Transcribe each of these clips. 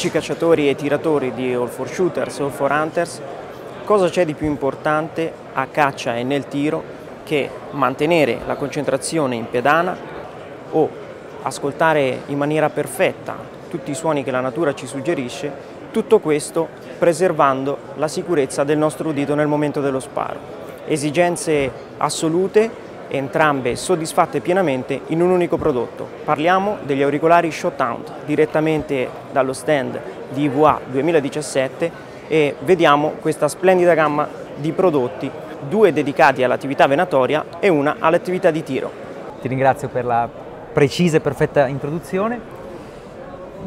Amici cacciatori e tiratori di All for Shooters All for Hunters, cosa c'è di più importante a caccia e nel tiro che mantenere la concentrazione in pedana o ascoltare in maniera perfetta tutti i suoni che la natura ci suggerisce, tutto questo preservando la sicurezza del nostro udito nel momento dello sparo. Esigenze assolute entrambe soddisfatte pienamente in un unico prodotto. Parliamo degli auricolari Shothound direttamente dallo stand di IVA 2017 e vediamo questa splendida gamma di prodotti, due dedicati all'attività venatoria e una all'attività di tiro. Ti ringrazio per la precisa e perfetta introduzione.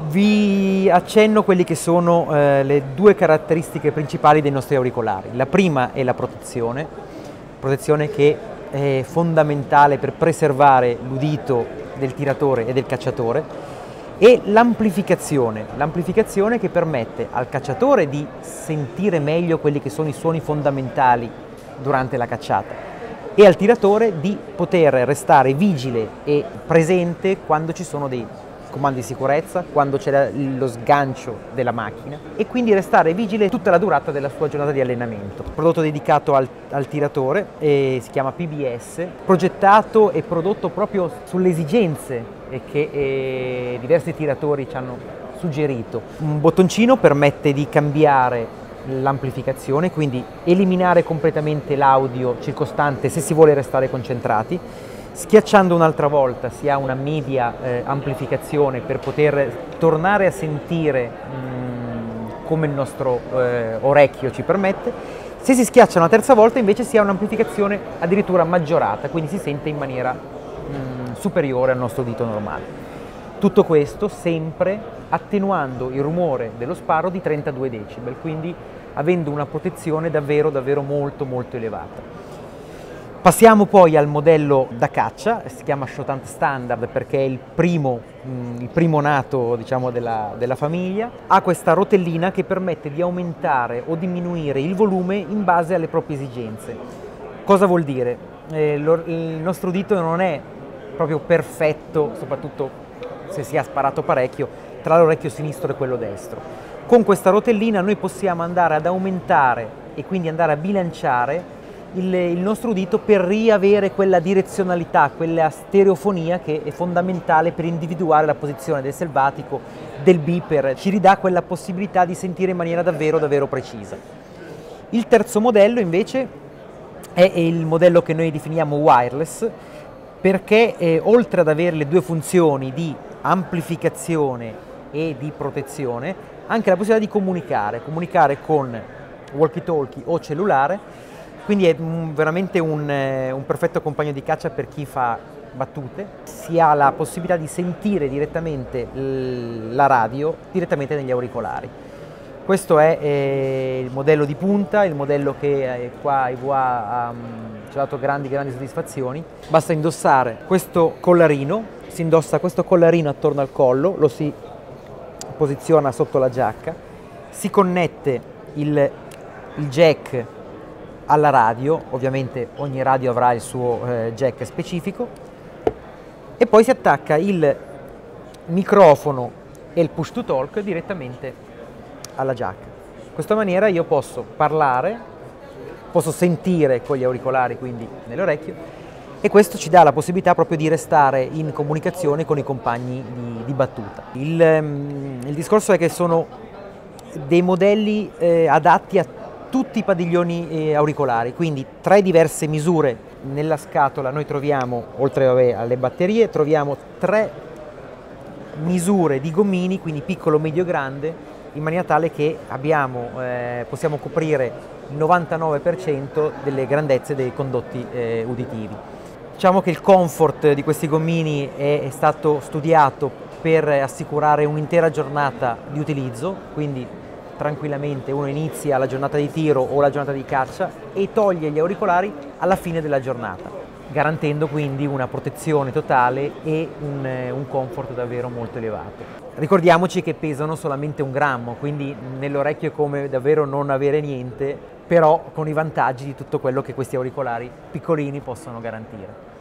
Vi accenno quelle che sono eh, le due caratteristiche principali dei nostri auricolari. La prima è la protezione, protezione che è fondamentale per preservare l'udito del tiratore e del cacciatore e l'amplificazione, l'amplificazione che permette al cacciatore di sentire meglio quelli che sono i suoni fondamentali durante la cacciata e al tiratore di poter restare vigile e presente quando ci sono dei comandi di sicurezza, quando c'è lo sgancio della macchina e quindi restare vigile tutta la durata della sua giornata di allenamento. Prodotto dedicato al, al tiratore, si chiama PBS, progettato e prodotto proprio sulle esigenze che diversi tiratori ci hanno suggerito. Un bottoncino permette di cambiare l'amplificazione, quindi eliminare completamente l'audio circostante se si vuole restare concentrati Schiacciando un'altra volta si ha una media eh, amplificazione per poter tornare a sentire mh, mm, come il nostro eh, orecchio ci permette. Se si schiaccia una terza volta invece si ha un'amplificazione addirittura maggiorata, quindi si sente in maniera mh, mm, superiore al nostro dito normale. Tutto questo sempre attenuando il rumore dello sparo di 32 decibel, quindi avendo una protezione davvero davvero molto molto elevata. Passiamo poi al modello da caccia, si chiama Shotant Standard perché è il primo, mm, il primo nato diciamo, della, della, famiglia. Ha questa rotellina che permette di aumentare o diminuire il volume in base alle proprie esigenze. Cosa vuol dire? Eh, lo, il nostro dito non è proprio perfetto, soprattutto se si ha sparato parecchio, tra l'orecchio sinistro e quello destro. Con questa rotellina noi possiamo andare ad aumentare e quindi andare a bilanciare il, il, nostro udito per riavere quella direzionalità, quella stereofonia che è fondamentale per individuare la posizione del selvatico, del beeper, ci ridà quella possibilità di sentire in maniera davvero davvero precisa. Il terzo modello invece è il modello che noi definiamo wireless perché eh, oltre ad avere le due funzioni di amplificazione e di protezione, anche la possibilità di comunicare, comunicare con walkie-talkie o cellulare quindi è veramente un, eh, un perfetto compagno di caccia per chi fa battute, si ha la possibilità di sentire direttamente la radio direttamente negli auricolari. Questo è eh, il modello di punta, il modello che eh, qua IVA um, ci ha dato grandi, grandi soddisfazioni. Basta indossare questo collarino, si indossa questo collarino attorno al collo, lo si posiziona sotto la giacca, si connette il, il jack alla radio, ovviamente ogni radio avrà il suo eh, jack specifico, e poi si attacca il microfono e il push to talk direttamente alla giacca. In questa maniera io posso parlare, posso sentire con gli auricolari, quindi nell'orecchio, e questo ci dà la possibilità proprio di restare in comunicazione con i compagni di, di battuta. Il, um, il, discorso è che sono dei modelli eh, adatti a tutti i padiglioni eh, auricolari, quindi tre diverse misure nella scatola noi troviamo, oltre vabbè, alle batterie, troviamo tre misure di gommini, quindi piccolo, medio, grande, in maniera tale che abbiamo, eh, possiamo coprire il 99% delle grandezze dei condotti eh, uditivi. Diciamo che il comfort di questi gommini è, è stato studiato per assicurare un'intera giornata di utilizzo, quindi tranquillamente uno inizia la giornata di tiro o la giornata di caccia e toglie gli auricolari alla fine della giornata, garantendo quindi una protezione totale e un, eh, un comfort davvero molto elevato. Ricordiamoci che pesano solamente un grammo, quindi nell'orecchio è come davvero non avere niente, però con i vantaggi di tutto quello che questi auricolari piccolini possono garantire.